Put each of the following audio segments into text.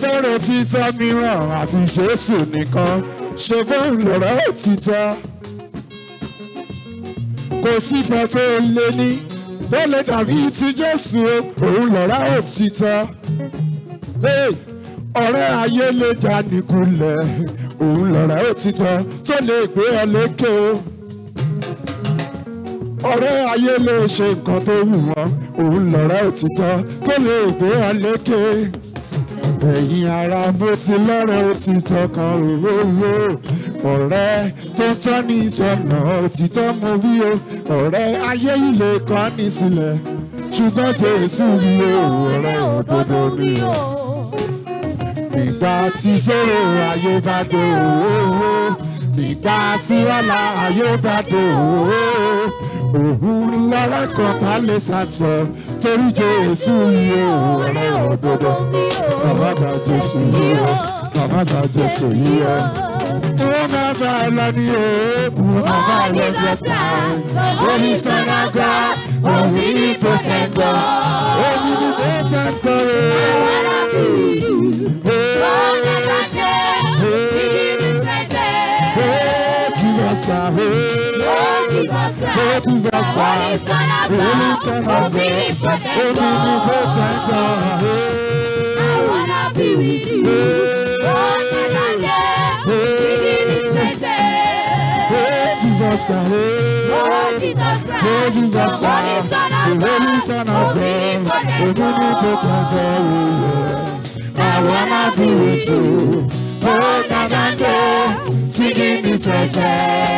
sọ̀rọ̀ títọ́ mìíràn àfi Jésù nìkan ṣe bó ń lọ̀rọ̀ òtítọ́. Kò sífẹ́ tó lé ní bó lè dàbí ti Jésù òun lọ̀rọ̀ òtítọ́. Ọ̀rẹ́ ayé lè já nìkulẹ̀ òun lọ̀rọ̀ òtítọ́ tó lè gbé ọ lékè o ọ̀rẹ́ ayé lè ṣe nǹkan tó wù wọ́n òun lọ̀rẹ́ òtítọ́ tó lè gbé ọ lékè ẹ̀yin ara bó ti lọ́rẹ̀ ó ti tọkàn òwòwò ọ̀rẹ́ tó tọ́ ní ìsọ̀nà òtítọ́ mo rí o ọ̀rẹ́ ayé ilé kan ní sílẹ̀ ṣùgbọ́n Jésù yìí o ọ̀rẹ́ òdodo ni o nígbà tí sọ̀rọ̀ ayé bá dé òwòwò nígbà tí wàhálà ayé bá dé òwòwò òun lára kan tá lè sàtọ̀ torí jésù yìí ó ọ̀rẹ́ òdodo kàmáda jésù yìí ó kàmáda jésù yìí ó. Wọ́n máa bá a lọ ní òògùn, wọ́n máa lọ ní ọ̀sán, omi sọ̀nà gbà, omi ní kò tẹ̀ gbọ́, omi ní kò tẹ̀ gbọ́. Jesus Christ, the Holy Son of God, only the protector. I wanna be with you. Oh, Jesus Christ, oh Jesus Christ, oh Jesus Christ, the Jesus, Son of God, the only protector. I wanna be with you, oh Nadande, Jesus, His presence.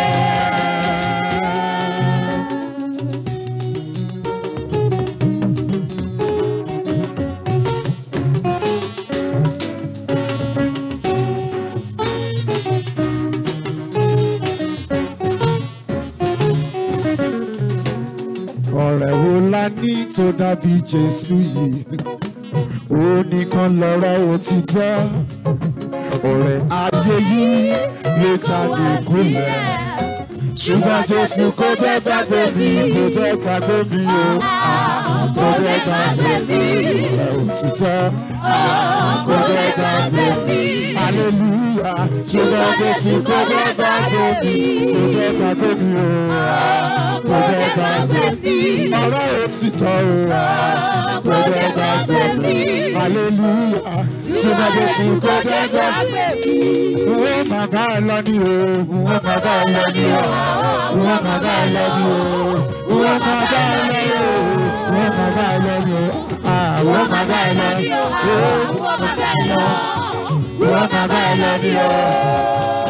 tó dàbí Jésù yìí ó nìkan lọ́rọ̀ òtítọ́ ọ̀rẹ́ ayé yìí ló jáde kúlẹ̀ ṣùgbọ́n Jésù kò jẹ́ gbàgbé mi kò jẹ́ gbàgbé mi o kò jẹ́ gbàgbé mi òtítọ́ kò jẹ́ gbàgbé mi hallelujah ṣùgbọ́n Jésù kò jẹ́ gbàgbé mi kò jẹ́ gbàgbé mi o gbàgbé ọ̀rọ̀ òtítọ́ òwà kò dẹ̀ gbàgbé mi aleluya ṣe máa bẹ sí kò dẹ̀ gbàgbé mi. Ìwé màgá lọ ní o, ìwé màgá lọ ní o, ìwé màgá lọ ní o, ìwé màgá lọ ní o, ìwé màgá lọ ní o, àwọn màgá lọ ní o, ìwé màgá lọ ní o, ìwé màgá lọ ní o.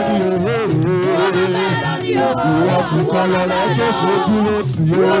ìwọ kúkọ lọlẹ tó ṣe dúró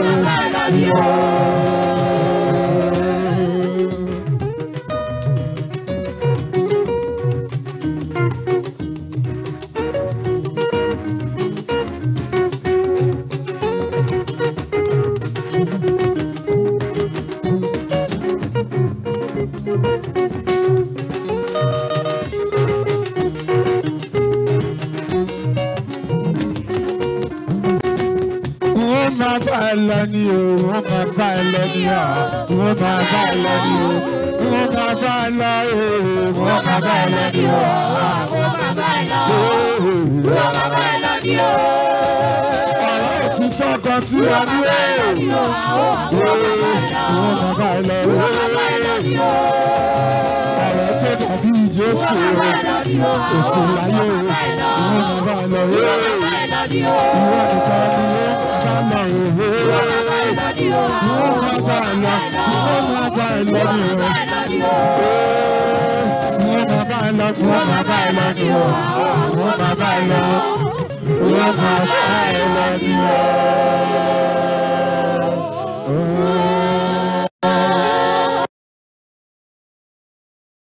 máa bá ẹ lọ ni o wọ́n máa bá ẹ lọ ni o wọ́n máa bá ẹ lọ ni o wọ́n máa bá ẹ lọ o wọ́n máa bá ẹ lọ ni o wọ́n máa bá ẹ lọ wọ́n máa bá ẹ lọ ni o. sọ́kàn tí a ní ẹ̀ wọ́n máa bá ẹ lọ wọ́n o. ọ̀rọ̀ ètí dàbí Jésù òsì láyé wọ́n máa bá wọ́n máa bá ẹ lọ ìbàdí o. Ìwọ nìkan ni ó bá mọ òwe. Ìwọ bàbá ìbàdí o. Ìwọ bàbá ìlọ. Ìwọ bàbá ìlọ ni o. Ìwọ bàbá ìlọ. Ìwọ bàbá ìlọ ni o. Ìwọ bàbá ìlọ. Ìwọ bàbá ìlọ ni o.